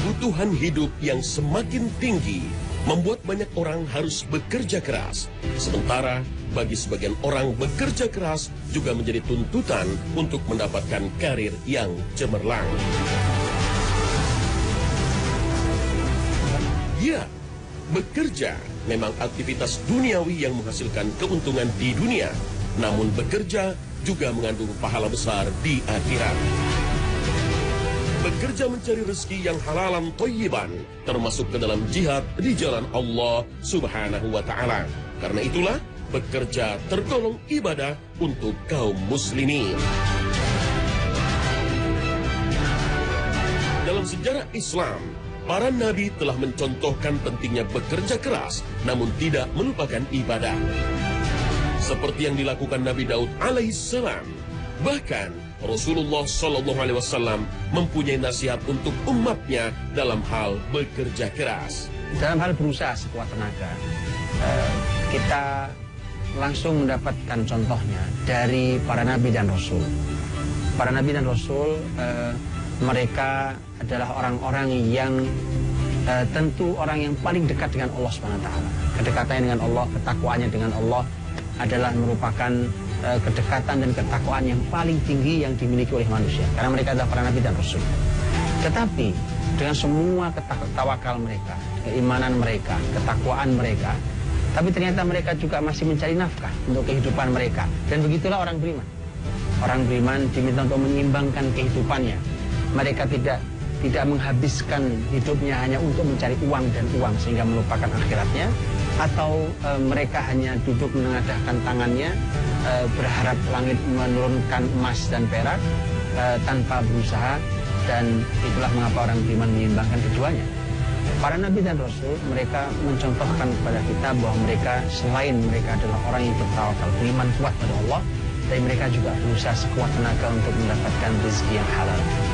Kebutuhan hidup yang semakin tinggi membuat banyak orang harus bekerja keras. Sementara bagi sebagian orang bekerja keras juga menjadi tuntutan untuk mendapatkan karir yang cemerlang. Ya, bekerja memang aktivitas duniawi yang menghasilkan keuntungan di dunia. Namun bekerja juga mengandung pahala besar di akhirat. Bekerja mencari rezeki yang halalan toyiban, termasuk ke dalam jihad di jalan Allah subhanahu wa ta'ala. Karena itulah, bekerja tergolong ibadah untuk kaum muslimin. Dalam sejarah Islam, para nabi telah mencontohkan pentingnya bekerja keras, namun tidak melupakan ibadah. Seperti yang dilakukan Nabi Daud alaihissalam. Bahkan Rasulullah Shallallahu Alaihi Wasallam mempunyai nasihat untuk umatnya dalam hal bekerja keras. Dalam hal berusaha sekuat tenaga, eh, kita langsung mendapatkan contohnya dari para nabi dan rasul. Para nabi dan rasul eh, mereka adalah orang-orang yang eh, tentu orang yang paling dekat dengan Allah Subhanahu Wa Taala. Kedekatannya dengan Allah, ketakwaannya dengan Allah adalah merupakan uh, kedekatan dan ketakwaan yang paling tinggi yang dimiliki oleh manusia. Karena mereka adalah para nabi dan rasul. Tetapi dengan semua tawakal mereka, keimanan mereka, ketakwaan mereka, tapi ternyata mereka juga masih mencari nafkah untuk kehidupan mereka. Dan begitulah orang beriman. Orang beriman diminta untuk menyeimbangkan kehidupannya. Mereka tidak tidak menghabiskan hidupnya hanya untuk mencari uang dan uang sehingga melupakan akhiratnya atau e, mereka hanya duduk menengadahkan tangannya e, berharap langit menurunkan emas dan perak e, tanpa berusaha dan itulah mengapa orang beriman menyeimbangkan keduanya. Para nabi dan rasul mereka mencontohkan kepada kita bahwa mereka selain mereka adalah orang yang bertawakal beriman kuat pada Allah, tapi mereka juga berusaha sekuat tenaga untuk mendapatkan rezeki yang halal.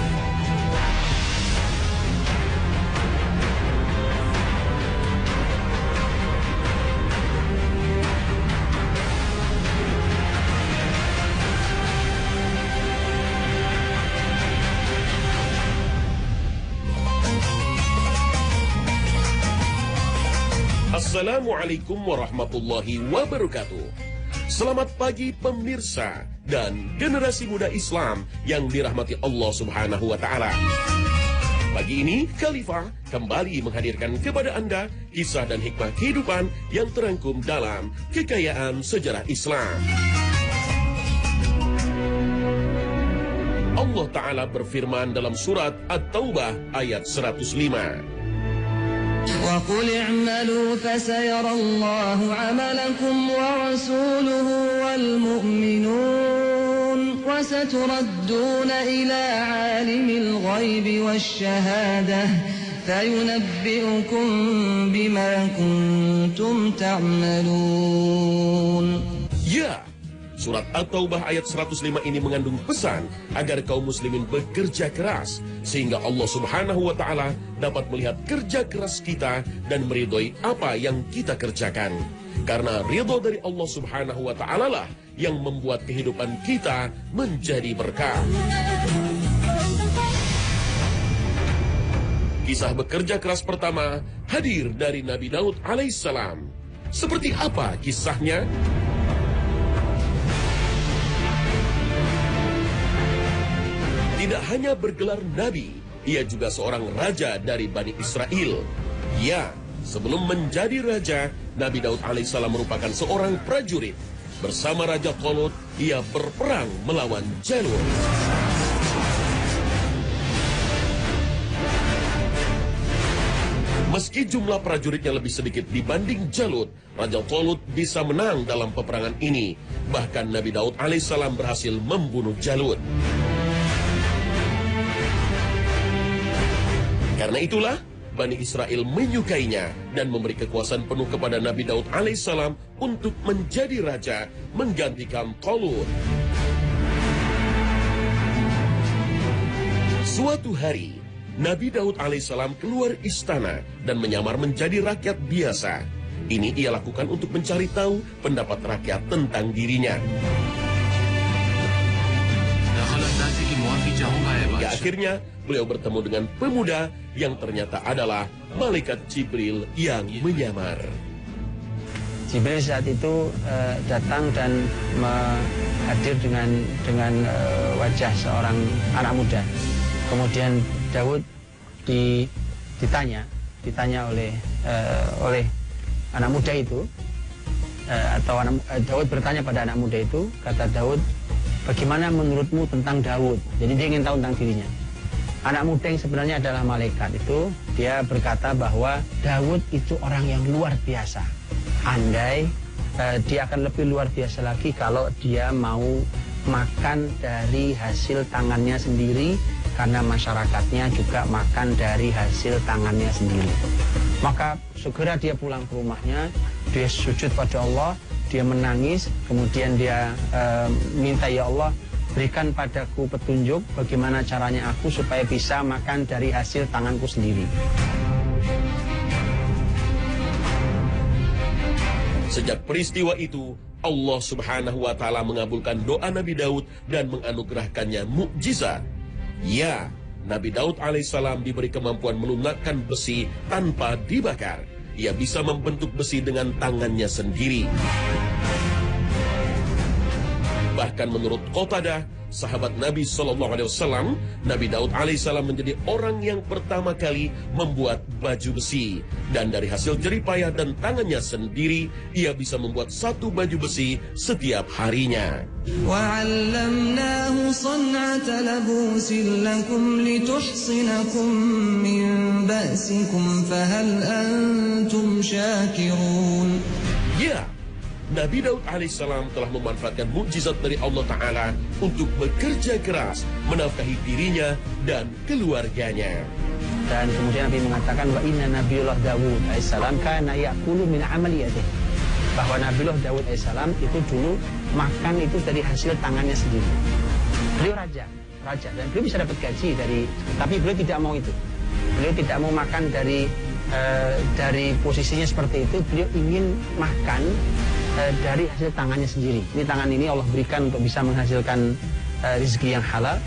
Assalamualaikum warahmatullahi wabarakatuh. Selamat pagi pemirsa dan generasi muda Islam yang dirahmati Allah Subhanahu wa taala. Pagi ini Khalifah kembali menghadirkan kepada Anda kisah dan hikmah kehidupan yang terangkum dalam kekayaan sejarah Islam. Allah Ta'ala berfirman dalam surat At-Taubah ayat 105. وقل اعملوا فسيرى الله عملكم ورسوله والمؤمنون وستردون إلى عالم الغيب والشهادة فينبئكم بما كنتم تعملون surat At-Taubah ayat 105 ini mengandung pesan agar kaum muslimin bekerja keras sehingga Allah Subhanahu wa taala dapat melihat kerja keras kita dan meridhoi apa yang kita kerjakan. Karena ridho dari Allah Subhanahu wa taala lah yang membuat kehidupan kita menjadi berkah. Kisah bekerja keras pertama hadir dari Nabi Daud alaihissalam. Seperti apa kisahnya? Tidak hanya bergelar nabi, ia juga seorang raja dari Bani Israel. Ya, sebelum menjadi raja, Nabi Daud alaihissalam merupakan seorang prajurit. Bersama Raja Tolut, ia berperang melawan Jalut. Meski jumlah prajuritnya lebih sedikit dibanding Jalut, Raja Tolut bisa menang dalam peperangan ini. Bahkan Nabi Daud alaihissalam berhasil membunuh Jalut. Karena itulah, Bani Israel menyukainya dan memberi kekuasaan penuh kepada Nabi Daud alaihissalam untuk menjadi raja menggantikan Tolut. Suatu hari, Nabi Daud alaihissalam keluar istana dan menyamar menjadi rakyat biasa. Ini ia lakukan untuk mencari tahu pendapat rakyat tentang dirinya. Akhirnya beliau bertemu dengan pemuda yang ternyata adalah malaikat Jibril yang menyamar. Jibril saat itu eh, datang dan hadir dengan dengan eh, wajah seorang anak muda. Kemudian Daud di, ditanya, ditanya oleh eh, oleh anak muda itu eh, atau anak, eh, Daud bertanya pada anak muda itu, kata Daud, bagaimana menurutmu tentang Daud? Jadi dia ingin tahu tentang dirinya. Anak muda yang sebenarnya adalah malaikat itu dia berkata bahwa Daud itu orang yang luar biasa. Andai eh, dia akan lebih luar biasa lagi kalau dia mau makan dari hasil tangannya sendiri karena masyarakatnya juga makan dari hasil tangannya sendiri. Maka segera dia pulang ke rumahnya, dia sujud pada Allah, dia menangis, kemudian dia eh, minta ya Allah berikan padaku petunjuk bagaimana caranya aku supaya bisa makan dari hasil tanganku sendiri. Sejak peristiwa itu, Allah Subhanahu wa taala mengabulkan doa Nabi Daud dan menganugerahkannya mukjizat. Ya, Nabi Daud alaihissalam diberi kemampuan melunakkan besi tanpa dibakar. Ia bisa membentuk besi dengan tangannya sendiri. Bahkan menurut Qatadah, sahabat Nabi Shallallahu Alaihi Wasallam, Nabi Daud Alaihissalam menjadi orang yang pertama kali membuat baju besi. Dan dari hasil jeripayah dan tangannya sendiri, ia bisa membuat satu baju besi setiap harinya. Ya, Nabi Daud alaihissalam telah memanfaatkan mukjizat dari Allah Ta'ala untuk bekerja keras, menafkahi dirinya dan keluarganya. Dan kemudian Nabi mengatakan wa inna Nabiullah Dawud alaihissalam kana ya'kulu min amaliyatih. Bahwa Nabiullah Dawud alaihissalam itu dulu makan itu dari hasil tangannya sendiri. Beliau raja, raja dan beliau bisa dapat gaji dari tapi beliau tidak mau itu. Beliau tidak mau makan dari eh, dari posisinya seperti itu. Beliau ingin makan eh, dari hasil tangannya sendiri. Ini tangan ini Allah berikan untuk bisa menghasilkan eh, rezeki yang halal.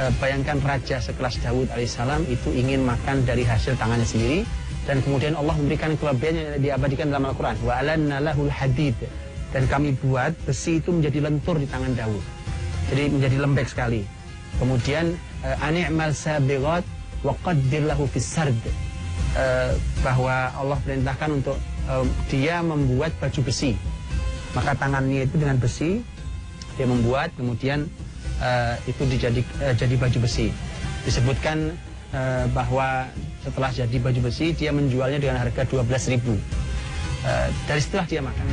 Eh, bayangkan raja sekelas Daud alaihissalam itu ingin makan dari hasil tangannya sendiri. Dan kemudian Allah memberikan kelebihan yang diabadikan dalam Al-Quran. Wa lahul hadid. Dan kami buat besi itu menjadi lentur di tangan Daud jadi menjadi lembek sekali. Kemudian ani'mal sabiqat wa qaddir lahu bahwa Allah perintahkan untuk dia membuat baju besi maka tangannya itu dengan besi dia membuat kemudian eh, itu dijadi eh, jadi baju besi. Disebutkan eh, bahwa setelah jadi baju besi dia menjualnya dengan harga 12.000 ribu. Dari setelah dia makan.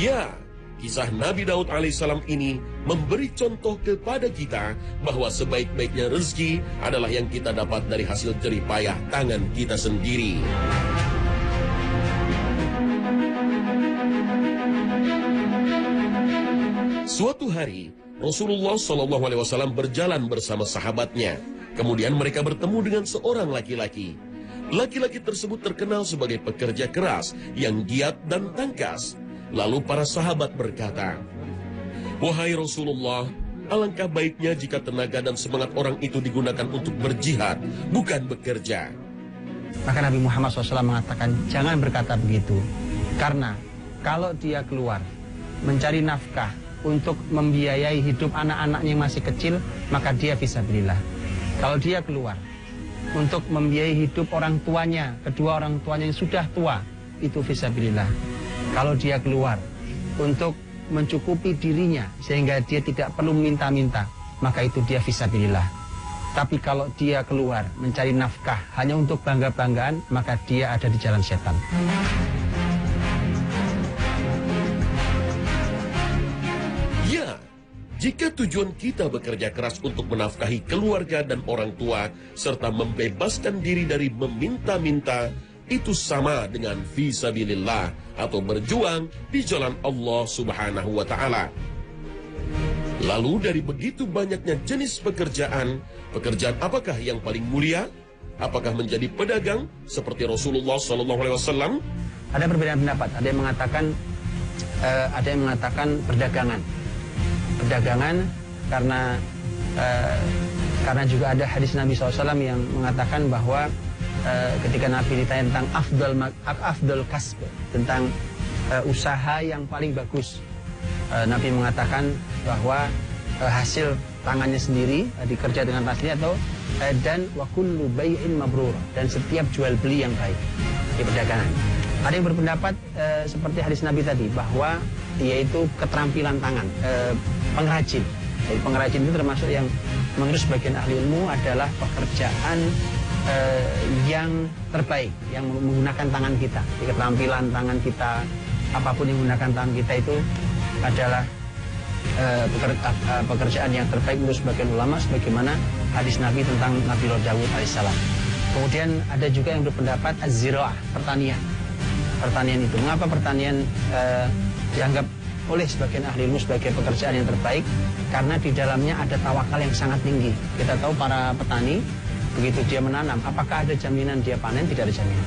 Ya, kisah Nabi Daud alaihissalam ini memberi contoh kepada kita bahwa sebaik-baiknya rezeki adalah yang kita dapat dari hasil jeripayah tangan kita sendiri. Suatu hari, Rasulullah Shallallahu Alaihi Wasallam berjalan bersama sahabatnya. Kemudian mereka bertemu dengan seorang laki-laki. Laki-laki tersebut terkenal sebagai pekerja keras yang giat dan tangkas. Lalu para sahabat berkata, Wahai Rasulullah, alangkah baiknya jika tenaga dan semangat orang itu digunakan untuk berjihad, bukan bekerja. maka Nabi Muhammad SAW mengatakan jangan berkata begitu karena kalau dia keluar mencari nafkah untuk membiayai hidup anak-anaknya yang masih kecil maka dia bisa berilah kalau dia keluar untuk membiayai hidup orang tuanya kedua orang tuanya yang sudah tua itu visabilillah kalau dia keluar untuk mencukupi dirinya sehingga dia tidak perlu minta-minta maka itu dia visabilillah tapi kalau dia keluar mencari nafkah hanya untuk bangga-banggaan maka dia ada di jalan setan jika tujuan kita bekerja keras untuk menafkahi keluarga dan orang tua, serta membebaskan diri dari meminta-minta, itu sama dengan visabilillah atau berjuang di jalan Allah Subhanahu wa Ta'ala. Lalu, dari begitu banyaknya jenis pekerjaan, pekerjaan apakah yang paling mulia? Apakah menjadi pedagang seperti Rasulullah SAW? ada perbedaan pendapat ada yang mengatakan eh, ada yang mengatakan perdagangan perdagangan karena Eh, karena juga ada hadis Nabi SAW yang mengatakan bahwa eh, ketika Nabi ditanya tentang afdal afdal kasb tentang eh, usaha yang paling bagus Nabi mengatakan bahwa hasil tangannya sendiri eh, dikerja dengan rasnya atau dan wa kullu bai'in mabrur dan setiap jual beli yang baik di perdagangan. Ada yang berpendapat eh, seperti hadis Nabi tadi bahwa yaitu keterampilan tangan, eh, pengrajin. Jadi pengrajin itu termasuk yang menurut sebagian ahli ilmu adalah pekerjaan eh, yang terbaik yang menggunakan tangan kita. Jadi keterampilan tangan kita apa pun yang menggunakan tangan kita itu adalah eh, eh, pekerjaan yang terbaik menurut sebagian ulama sebagaimana hadis Nabi tentang Nabi Dawud alaihissalam. Kemudian ada juga yang berpendapat az-ziraah, pertanian. Pertanian itu mengapa pertanian eh, dianggap oleh sebagian ahli ilmu sebagai pekerjaan yang terbaik karena di dalamnya ada tawakal yang sangat tinggi. Kita tahu para petani begitu dia menanam, apakah ada jaminan dia panen? Tidak ada jaminan.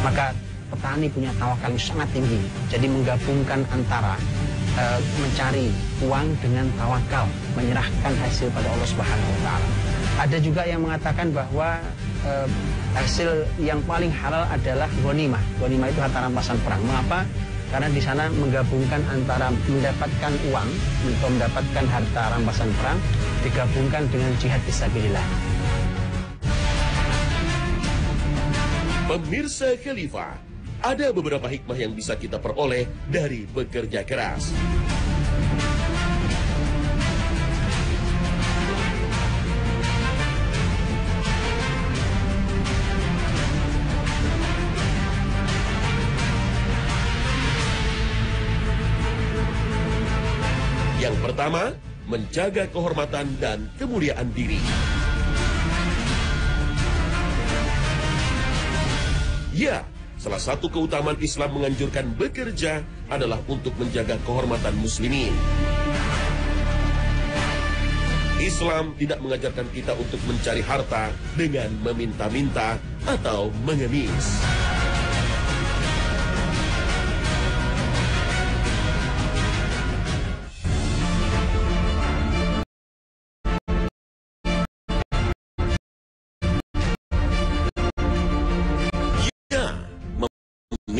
Maka petani punya tawakal yang sangat tinggi. Jadi menggabungkan antara eh, mencari uang dengan tawakal, menyerahkan hasil pada Allah Subhanahu wa taala. Ada juga yang mengatakan bahwa eh, hasil yang paling halal adalah ghanimah. Ghanimah itu harta rampasan perang. Mengapa? Karena di sana menggabungkan antara mendapatkan uang atau mendapatkan harta rampasan perang digabungkan dengan jihad fisabilillah. Pemirsa Khalifah, ada beberapa hikmah yang bisa kita peroleh dari bekerja keras. Pertama, menjaga kehormatan dan kemuliaan diri. Ya, salah satu keutamaan Islam menganjurkan bekerja adalah untuk menjaga kehormatan muslimin. Islam tidak mengajarkan kita untuk mencari harta dengan meminta-minta atau mengemis.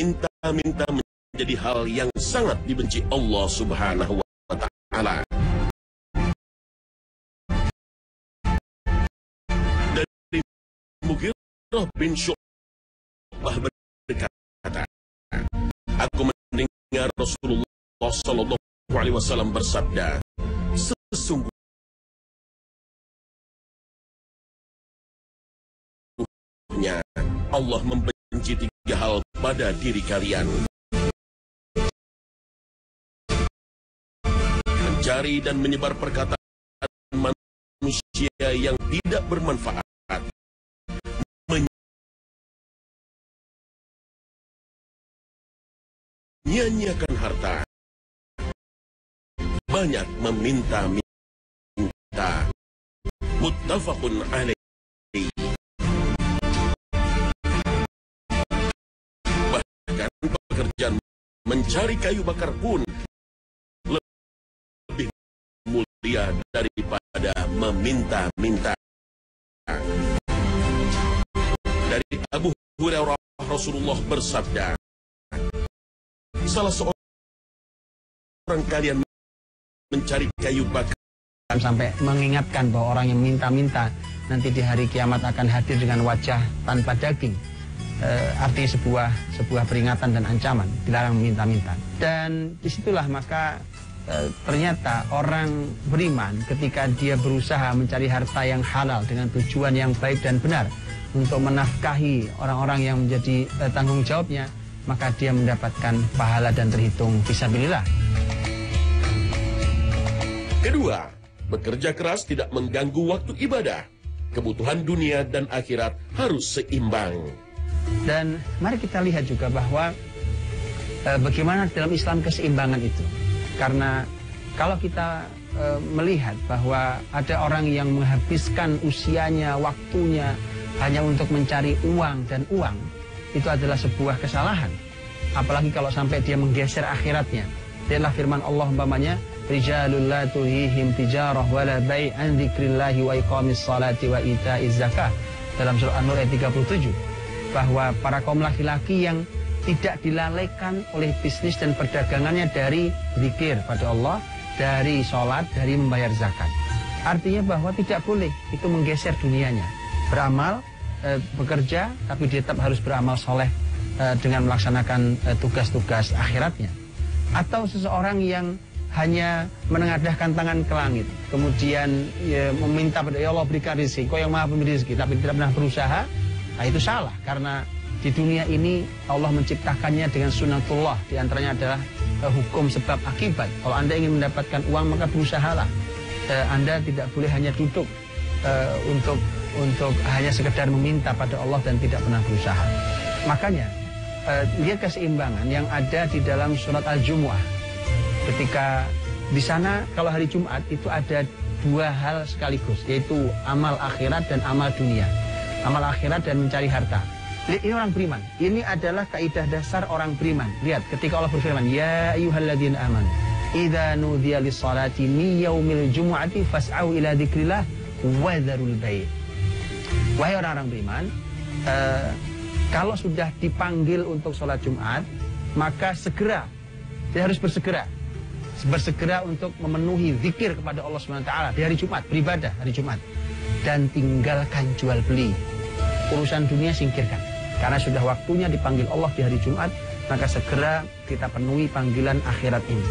Meminta-minta menjadi hal yang sangat dibenci Allah Subhanahu wa taala. Dari Mughirah bin Syu'bah berkata, Aku mendengar Rasulullah sallallahu alaihi wasallam bersabda, sesungguhnya Allah membenci hal pada diri kalian. Mencari dan menyebar perkataan manusia yang tidak bermanfaat. Menyanyiakan harta. Banyak meminta-minta. Muttafaqun alaih. Mencari kayu bakar pun lebih mulia daripada meminta-minta. Dari Abu Hurairah Rasulullah bersabda, salah seorang kalian mencari kayu bakar sampai mengingatkan bahwa orang yang minta-minta nanti di hari kiamat akan hadir dengan wajah tanpa daging. Eh, artinya sebuah sebuah peringatan dan ancaman dilarang minta-minta. Dan di situlah maka eh, ternyata orang beriman ketika dia berusaha mencari harta yang halal dengan tujuan yang baik dan benar untuk menafkahi orang-orang yang menjadi eh, tanggung jawabnya, maka dia mendapatkan pahala dan terhitung fisabilillah. Kedua, bekerja keras tidak mengganggu waktu ibadah. Kebutuhan dunia dan akhirat harus seimbang. Dan mari kita lihat juga bahwa eh, bagaimana dalam Islam keseimbangan itu. Karena kalau kita eh, melihat bahwa ada orang yang menghabiskan usianya, waktunya hanya untuk mencari uang dan uang, itu adalah sebuah kesalahan. Apalagi kalau sampai dia menggeser akhiratnya. Adalah firman Allah umpamanya, rijalul la tijarah wala bai' an dzikrillahi wa iqamis salati wa ita'iz zakah dalam surah An-Nur ayat 37 bahwa para kaum laki-laki yang tidak dilalaikan oleh bisnis dan perdagangannya dari zikir pada Allah, dari sholat, dari membayar zakat. Artinya bahwa tidak boleh itu menggeser dunianya. Beramal, e, bekerja, tapi dia tetap harus beramal soleh e, dengan melaksanakan e, tugas-tugas akhiratnya. Atau seseorang yang hanya menengadahkan tangan ke langit, kemudian ya, meminta pada ya Allah berikan rezeki, kau yang maha pemberi rezeki, tapi tidak pernah berusaha, nah itu salah karena di dunia ini Allah menciptakannya dengan sunatullah, di antaranya adalah uh, hukum sebab akibat. Kalau anda ingin mendapatkan uang maka berusahalah. Uh, anda tidak boleh hanya duduk uh, untuk untuk hanya sekedar meminta pada Allah dan tidak pernah berusaha. Makanya uh, lihat keseimbangan yang ada di dalam surat Al-Jumu'ah ketika di sana kalau hari Jumat itu ada dua hal sekaligus yaitu amal akhirat dan amal dunia amal akhirat dan mencari harta. Ini orang beriman. Ini adalah kaidah dasar orang beriman. Lihat ketika Allah berfirman ya ayyuhalladzina amanu idza nudiya lis-salati min yaumil jumu'ati fas'au ila dzikrillah wa dzarul bai' wahai orang-orang beriman uh, kalau sudah dipanggil untuk sholat Jumat maka segera dia harus bersegera. Bersegera untuk memenuhi zikir kepada Allah SWT di hari Jumat, beribadah hari Jumat. Dan tinggalkan jual beli. Urusan dunia singkirkan. Karena sudah waktunya dipanggil Allah di hari Jumat, maka segera kita penuhi panggilan akhirat ini.